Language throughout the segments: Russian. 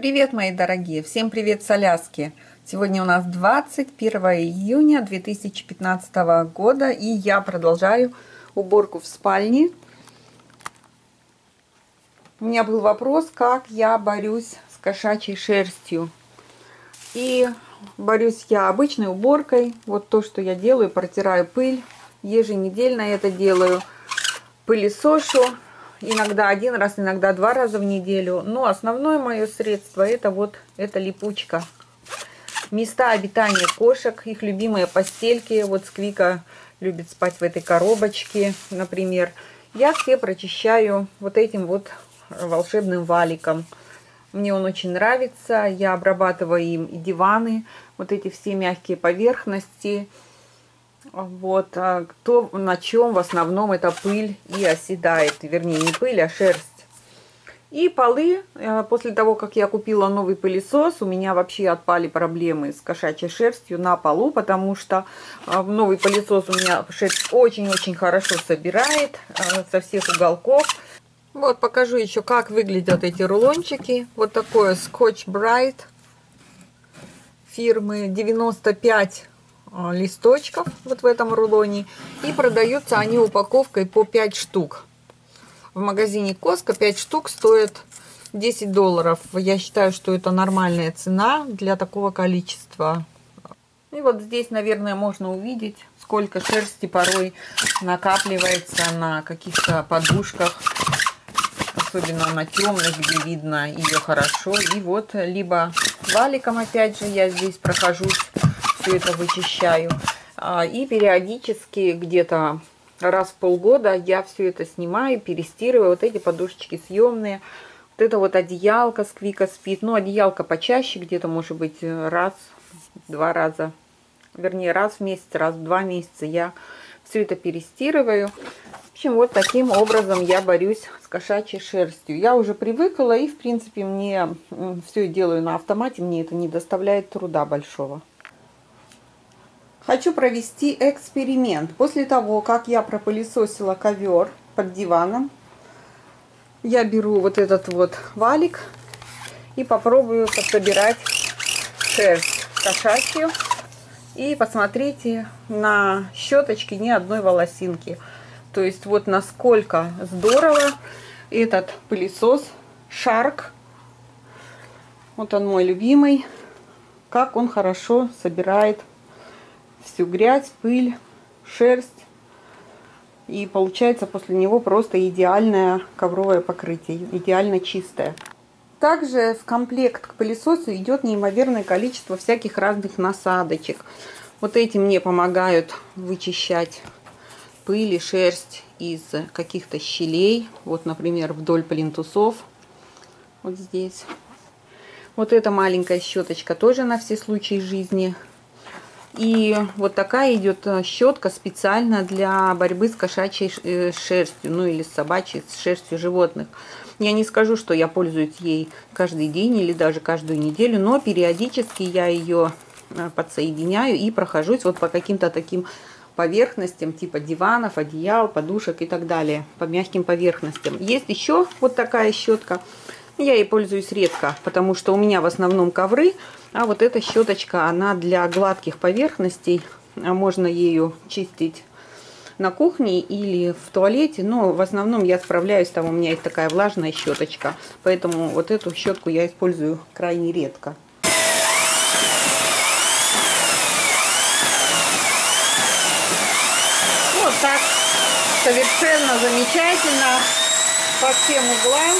Привет, мои дорогие! Всем привет с Аляски! Сегодня у нас 21 июня 2015 года, и я продолжаю уборку в спальне. У меня был вопрос, как я борюсь с кошачьей шерстью. И борюсь я обычной уборкой. Вот то, что я делаю, протираю пыль. Еженедельно это делаю. Пылесошу иногда один раз, иногда два раза в неделю. Но основное мое средство это вот эта липучка. Места обитания кошек, их любимые постельки. Вот Сквика любит спать в этой коробочке, например. Я все прочищаю вот этим вот волшебным валиком. Мне он очень нравится. Я обрабатываю им и диваны, вот эти все мягкие поверхности. Вот, а то, на чем в основном эта пыль и оседает. Вернее, не пыль, а шерсть. И полы, э, после того, как я купила новый пылесос, у меня вообще отпали проблемы с кошачьей шерстью на полу, потому что э, новый пылесос у меня шерсть очень-очень хорошо собирает э, со всех уголков. Вот покажу еще, как выглядят эти рулончики. Вот такое Scotch Bright фирмы 95 а, листочков вот в этом рулоне. И продаются они упаковкой по 5 штук. В магазине Коска 5 штук стоит 10 долларов. Я считаю, что это нормальная цена для такого количества. И вот здесь, наверное, можно увидеть, сколько шерсти порой накапливается на каких-то подушках. Особенно на темных, где видно ее хорошо. И вот либо валиком опять же я здесь прохожусь все это вычищаю. А, и периодически, где-то раз в полгода, я все это снимаю, перестирываю. Вот эти подушечки съемные. Вот это вот одеялко с Квика спит. Ну, одеялко почаще, где-то, может быть, раз, два раза. Вернее, раз в месяц, раз в два месяца я все это перестирываю. В общем, вот таким образом я борюсь с кошачьей шерстью. Я уже привыкла и, в принципе, мне все делаю на автомате. Мне это не доставляет труда большого. Хочу провести эксперимент. После того, как я пропылесосила ковер под диваном, я беру вот этот вот валик и попробую подсобирать шерсть кошачью. И посмотрите, на щеточке ни одной волосинки. То есть вот насколько здорово этот пылесос Shark. Вот он мой любимый. Как он хорошо собирает всю грязь, пыль, шерсть. И получается после него просто идеальное ковровое покрытие, идеально чистое. Также в комплект к пылесосу идет неимоверное количество всяких разных насадочек. Вот эти мне помогают вычищать пыль и шерсть из каких-то щелей. Вот, например, вдоль плинтусов. Вот здесь. Вот эта маленькая щеточка тоже на все случаи жизни и вот такая идет э, щетка специально для борьбы с кошачьей э, шерстью, ну или с собачьей, с шерстью животных. Я не скажу, что я пользуюсь ей каждый день или даже каждую неделю, но периодически я ее э, подсоединяю и прохожусь вот по каким-то таким поверхностям, типа диванов, одеял, подушек и так далее, по мягким поверхностям. Есть еще вот такая щетка. Я ей пользуюсь редко, потому что у меня в основном ковры, а вот эта щеточка, она для гладких поверхностей. А можно ею чистить на кухне или в туалете. Но в основном я справляюсь, там у меня есть такая влажная щеточка. Поэтому вот эту щетку я использую крайне редко. Вот так совершенно замечательно по всем углам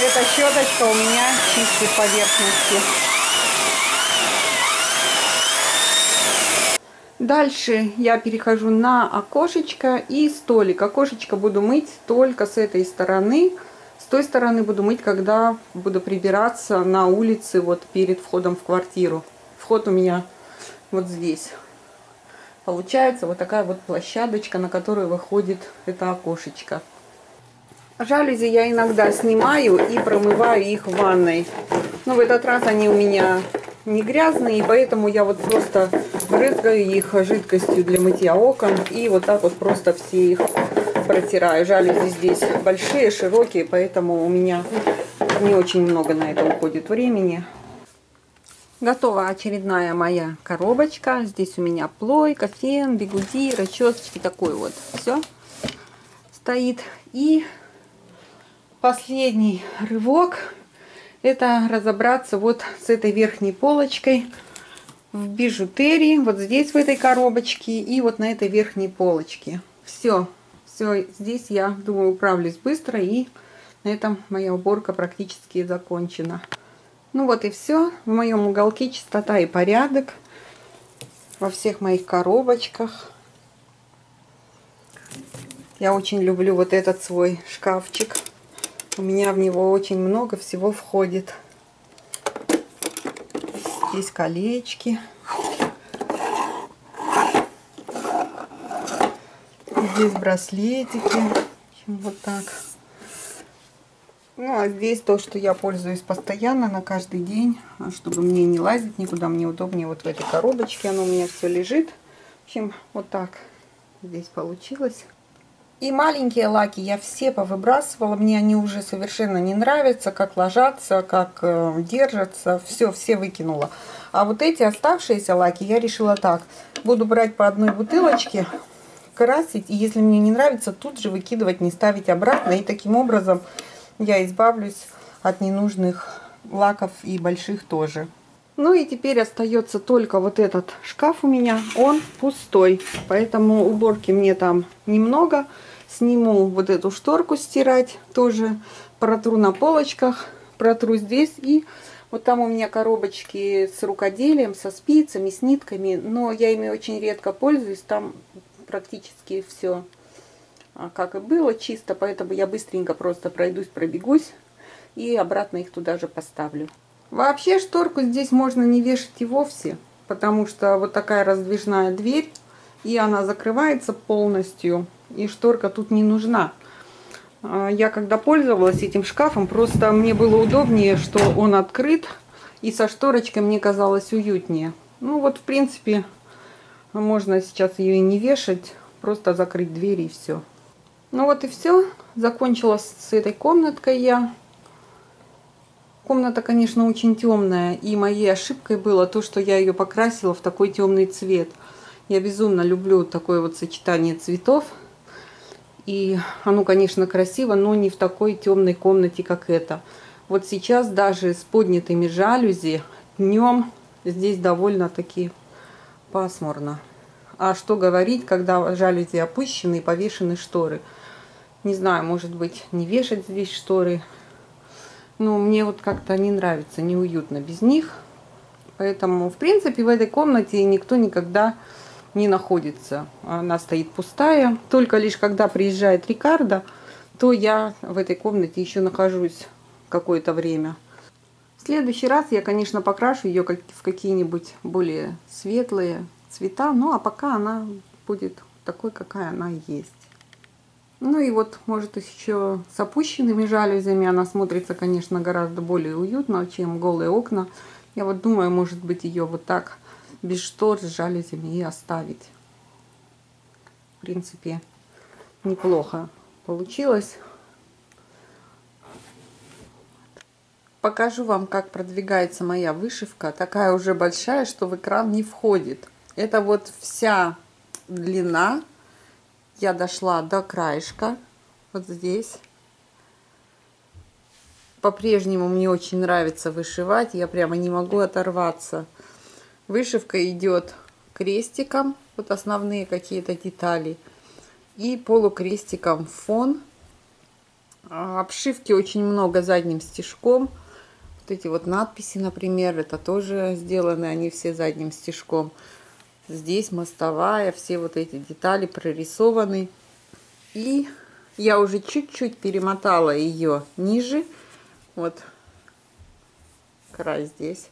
эта щеточка у меня чистит поверхности. Дальше я перехожу на окошечко и столик. Окошечко буду мыть только с этой стороны. С той стороны буду мыть, когда буду прибираться на улице, вот перед входом в квартиру. Вход у меня вот здесь. Получается вот такая вот площадочка, на которую выходит это окошечко. Жалюзи я иногда снимаю и промываю их в ванной. Но в этот раз они у меня не грязные, и поэтому я вот просто брызгаю их жидкостью для мытья окон. И вот так вот просто все их протираю. Жалюзи здесь большие, широкие, поэтому у меня не очень много на это уходит времени. Готова очередная моя коробочка. Здесь у меня плойка, фен, бигуди, расчесочки. Такой вот все стоит. И последний рывок. Это разобраться вот с этой верхней полочкой в бижутерии. Вот здесь в этой коробочке и вот на этой верхней полочке. Все. Все. Здесь я думаю управлюсь быстро. И на этом моя уборка практически закончена. Ну вот и все. В моем уголке чистота и порядок. Во всех моих коробочках. Я очень люблю вот этот свой шкафчик. У меня в него очень много всего входит. Здесь колечки. Здесь браслетики. Вот так. Ну, а здесь то, что я пользуюсь постоянно, на каждый день, чтобы мне не лазить никуда, мне удобнее вот в этой коробочке, оно у меня все лежит. В общем, вот так здесь получилось. И маленькие лаки я все повыбрасывала, мне они уже совершенно не нравятся, как ложатся, как э, держатся, все, все выкинула. А вот эти оставшиеся лаки я решила так, буду брать по одной бутылочке, красить, и если мне не нравится, тут же выкидывать, не ставить обратно, и таким образом я избавлюсь от ненужных лаков и больших тоже. Ну и теперь остается только вот этот шкаф у меня, он пустой, поэтому уборки мне там немного. Сниму вот эту шторку стирать, тоже. Протру на полочках, протру здесь. И вот там у меня коробочки с рукоделием, со спицами, с нитками, но я ими очень редко пользуюсь, там практически все а, как и было, чисто, поэтому я быстренько просто пройдусь, пробегусь и обратно их туда же поставлю. Вообще шторку здесь можно не вешать и вовсе, потому что вот такая раздвижная дверь, и она закрывается полностью, и шторка тут не нужна. А, я когда пользовалась этим шкафом, просто мне было удобнее, что он открыт, и со шторочкой мне казалось уютнее. Ну вот, в принципе, можно сейчас ее и не вешать, просто закрыть дверь и все. Ну вот и все. Закончила с этой комнаткой я. Комната, конечно, очень темная. И моей ошибкой было то, что я ее покрасила в такой темный цвет. Я безумно люблю такое вот сочетание цветов. И оно, конечно, красиво, но не в такой темной комнате, как эта. Вот сейчас даже с поднятыми жалюзи днем здесь довольно-таки пасмурно. А что говорить, когда жалюзи опущены и повешены шторы – не знаю, может быть, не вешать здесь шторы. Но мне вот как-то не нравится, неуютно без них. Поэтому, в принципе, в этой комнате никто никогда не находится. Она стоит пустая. Только лишь когда приезжает Рикардо, то я в этой комнате еще нахожусь какое-то время. В следующий раз я, конечно, покрашу ее в какие-нибудь более светлые цвета. Ну, а пока она будет такой, какая она есть. Ну и вот, может, еще с опущенными жалюзями она смотрится, конечно, гораздо более уютно, чем голые окна. Я вот думаю, может быть, ее вот так без штор с жалюзями и оставить. В принципе, неплохо получилось. Покажу вам, как продвигается моя вышивка. Такая уже большая, что в экран не входит. Это вот вся длина я дошла до краешка, вот здесь. По-прежнему мне очень нравится вышивать, я прямо не могу оторваться. Вышивка идет крестиком, вот основные какие-то детали, и полукрестиком фон. А, обшивки очень много задним стежком. Вот эти вот надписи, например, это тоже сделаны, они все задним стежком. Здесь мостовая, все вот эти детали прорисованы. И я уже чуть-чуть перемотала ее ниже. Вот край здесь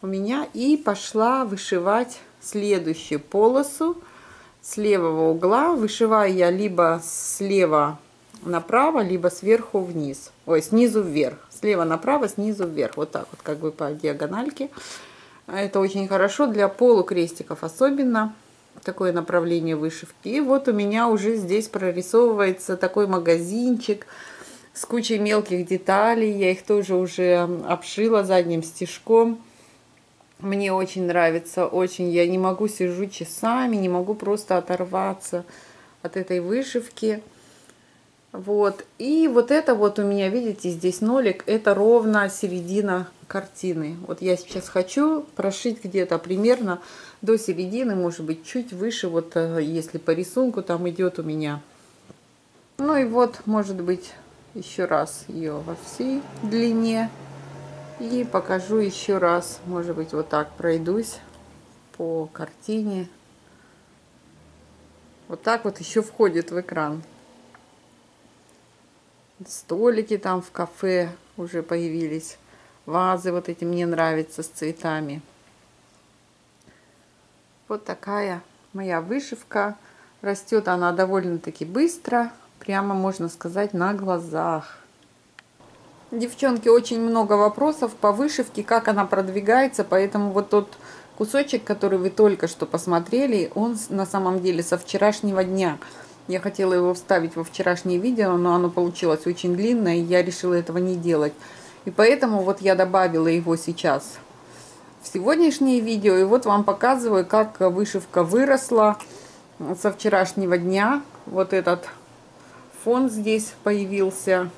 у меня. И пошла вышивать следующую полосу с левого угла. Вышиваю я либо слева направо, либо сверху вниз. Ой, снизу вверх. Слева направо, снизу вверх. Вот так вот, как бы по диагональке. А это очень хорошо для полукрестиков, особенно такое направление вышивки. И вот у меня уже здесь прорисовывается такой магазинчик с кучей мелких деталей. Я их тоже уже обшила задним стежком. Мне очень нравится, очень. Я не могу сижу часами, не могу просто оторваться от этой вышивки. Вот. И вот это вот у меня, видите, здесь нолик, это ровно середина картины. Вот я сейчас хочу прошить где-то примерно до середины, может быть, чуть выше, вот э, если по рисунку там идет у меня. Ну и вот, может быть, еще раз ее во всей длине. И покажу еще раз, может быть, вот так пройдусь по картине. Вот так вот еще входит в экран столики там в кафе уже появились. Вазы вот эти мне нравятся с цветами. Вот такая моя вышивка. Растет она довольно-таки быстро. Прямо можно сказать на глазах. Девчонки, очень много вопросов по вышивке, как она продвигается. Поэтому вот тот кусочек, который вы только что посмотрели, он на самом деле со вчерашнего дня. Я хотела его вставить во вчерашнее видео, но оно получилось очень длинное, и я решила этого не делать. И поэтому вот я добавила его сейчас в сегодняшнее видео. И вот вам показываю, как вышивка выросла со вчерашнего дня. Вот этот фон здесь появился.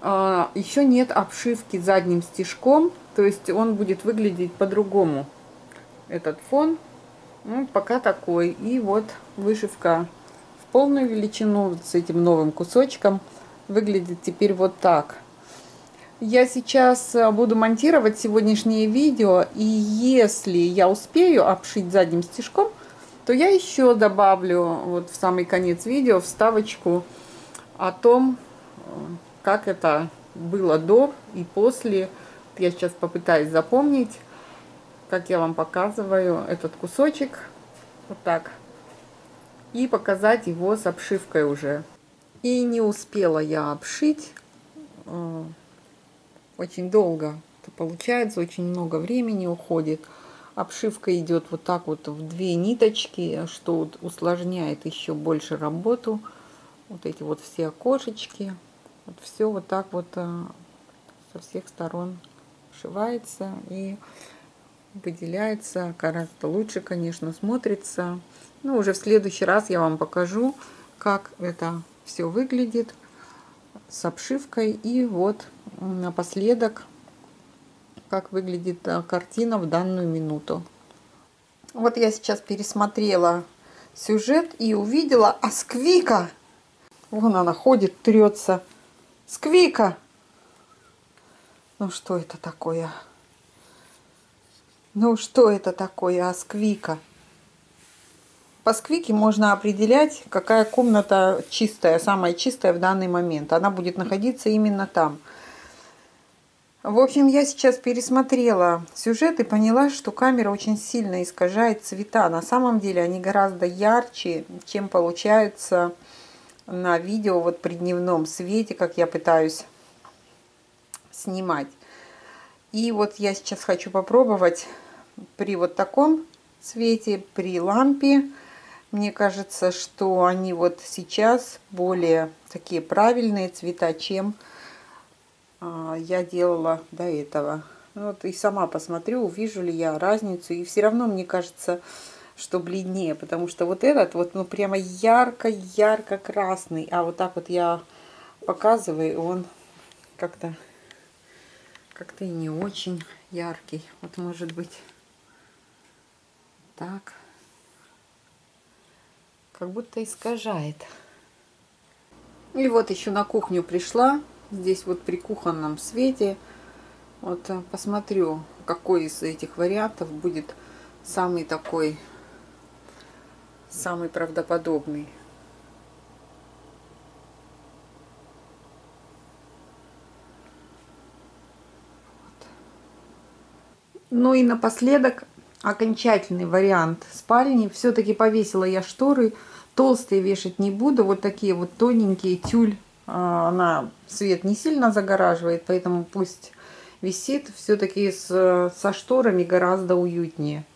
А, Еще нет обшивки задним стежком, то есть он будет выглядеть по-другому. Этот фон, ну, пока такой. И вот вышивка полную величину с этим новым кусочком. Выглядит теперь вот так. Я сейчас э, буду монтировать сегодняшнее видео, и если я успею обшить задним стежком, то я еще добавлю вот в самый конец видео вставочку о том, э, как это было до и после. Я сейчас попытаюсь запомнить, как я вам показываю этот кусочек. Вот так и показать его с обшивкой уже. И не успела я обшить. Э, очень долго это получается, очень много времени уходит. Обшивка идет вот так вот в две ниточки, что усложняет еще больше работу. Вот эти вот все окошечки. Вот все вот так вот э, со всех сторон сшивается и выделяется. Гораздо лучше, конечно, смотрится. Ну, уже в следующий раз я вам покажу, как это все выглядит с обшивкой. И вот напоследок, как выглядит э, картина в данную минуту. Вот я сейчас пересмотрела сюжет и увидела, а Сквика, вон она ходит, трется. Сквика! Ну что это такое? Ну что это такое, Асквика? По сквике можно определять, какая комната чистая, самая чистая в данный момент. Она будет находиться именно там. В общем, я сейчас пересмотрела сюжет и поняла, что камера очень сильно искажает цвета. На самом деле они гораздо ярче, чем получаются на видео вот при дневном свете, как я пытаюсь снимать. И вот я сейчас хочу попробовать при вот таком цвете, при лампе, мне кажется, что они вот сейчас более такие правильные цвета, чем а, я делала до этого. Ну вот и сама посмотрю, увижу ли я разницу. И все равно мне кажется, что бледнее, потому что вот этот вот, ну прямо ярко-ярко красный, а вот так вот я показываю, он как-то как-то и не очень яркий. Вот может быть так как будто искажает. И вот еще на кухню пришла, здесь вот при кухонном свете. Вот э, посмотрю, какой из этих вариантов будет самый такой, самый правдоподобный. Ну и напоследок окончательный вариант спальни. Все-таки повесила я шторы Толстые вешать не буду. Вот такие вот тоненькие тюль. А, она свет не сильно загораживает, поэтому пусть висит. Все-таки со шторами гораздо уютнее.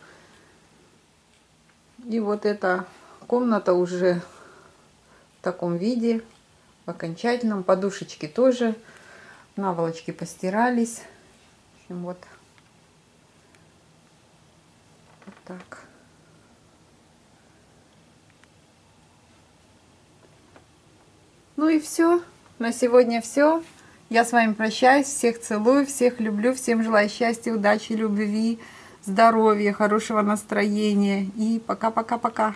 И вот эта комната уже в таком виде. в окончательном. Подушечки тоже. Наволочки постирались. В общем, вот. Так. Ну и все. На сегодня все. Я с вами прощаюсь. Всех целую, всех люблю. Всем желаю счастья, удачи, любви, здоровья, хорошего настроения. И пока-пока-пока.